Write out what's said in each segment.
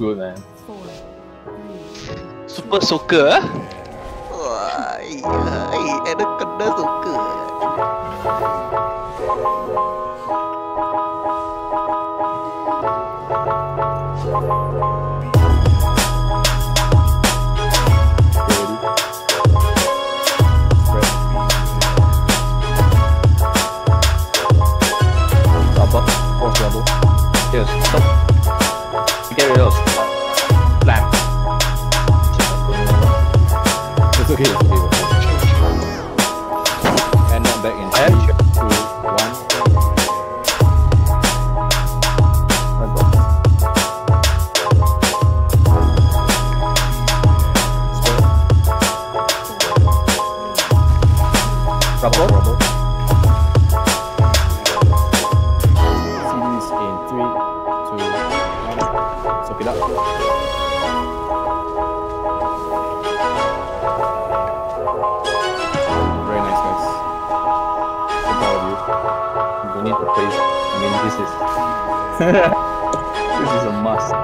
Good man. four, three, Super Soaker ah. Wah, iya, iya, kena suka. Rubber. CDs in three, two, one. Soak it up. You. You need to praise. I mean, this is this is a must.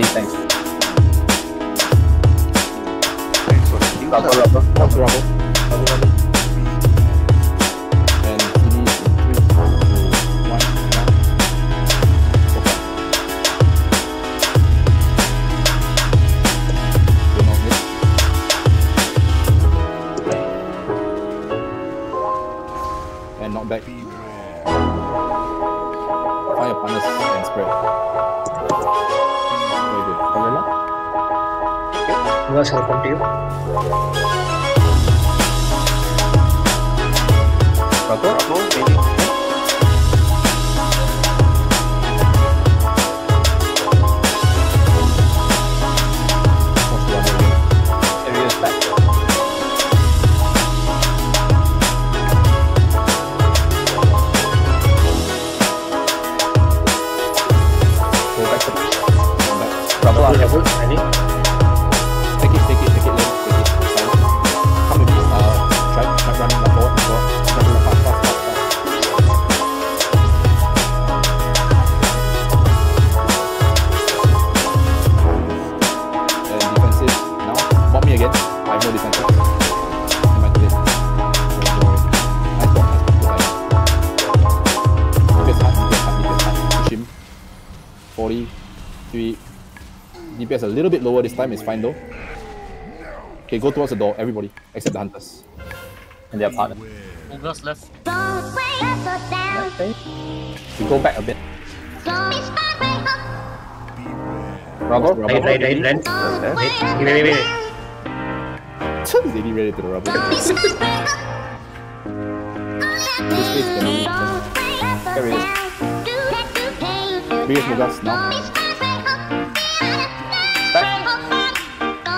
Nice. Why Grand say thanks? Thanks for the kills, Rubber, rubber. Rubble, rubble. Rubble, rubble. And CD in three, two, one, now. Okay. And not back. Find your partners and spread. Very good. Umbrella. Guys, I'll come to you. Rubber. Take it, take it, Lin. Take it. Fine. Come with me. Uh, try, try running like forward, forward. Try to fast, fast, fast, fast. And defensive now. Bomb me again. I have no defensive. Am I DPS hard, DPS hard, DPS hard. Push him. 40, 3, DPS a little bit lower this time, it's fine though. Okay, go towards the door, everybody, except the hunters. And their partner. Ogres left. Okay. We go back a bit. Rubber. Rubber. Right, right, right, right. That's Wait, wait, wait, wait. Zeddy ready to the rubber. this is the new There it is. biggest Mugas now.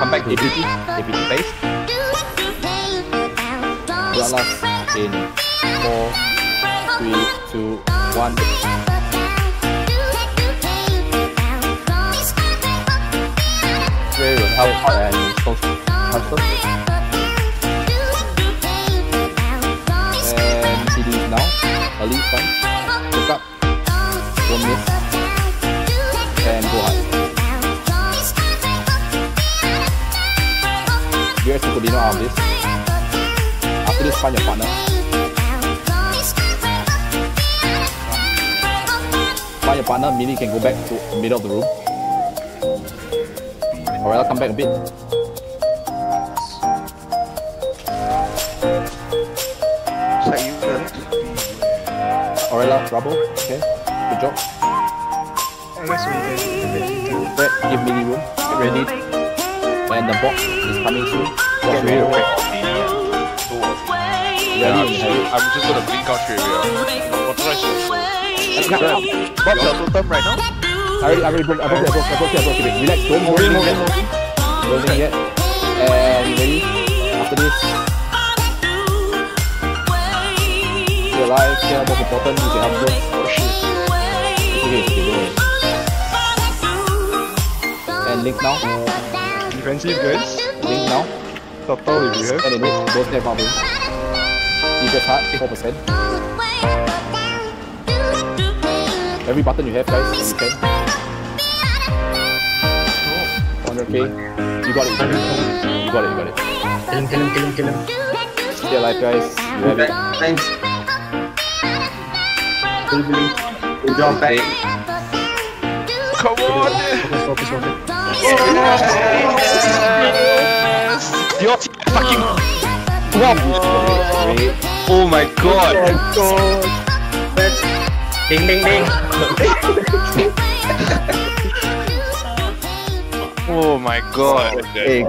Come back to APT. APT base. Bloodlust in 4, 3, 2, 1. Very good. Help out and close. And CD now. Early. Look up. Don't miss. You guys can continue this. After this, find your partner. Find your partner, Millie can go back to the middle of the room. Aurela, come back a bit. You. Aurela, rubble. Okay, good job. I guess we can. Brett, give Millie room. Get ready. And the box is coming soon. Box Wait, ready. wait, Optinia. So was it? Ready Yeah, I'm just. I'm just gonna blink out straight away. Authorize your soul. What's totem right now? I already, I already broke, I broke it, I broke it, I broke it, I broke it. Relax, don't move, don't moving, move. Don't move yet. And ready? After this, stay alive, care most important, you can help those. Oh shit. It's okay, it's okay, don't worry. And link now, Defensive guys. link now. Total if you have. And it needs, don't stay far heart, 4%. Every button you have, guys, if you can. 100k. You got it, you got it. You got it, you got it. Kill him, kill him, kill him, kill him. Stay alive, guys. You have it. Thanks. Good, good. Good job, Pat. Come on! Focus, focus, focus. Your fucking. Great. Oh my god. Ding, ding, ding. Oh my god. Hey,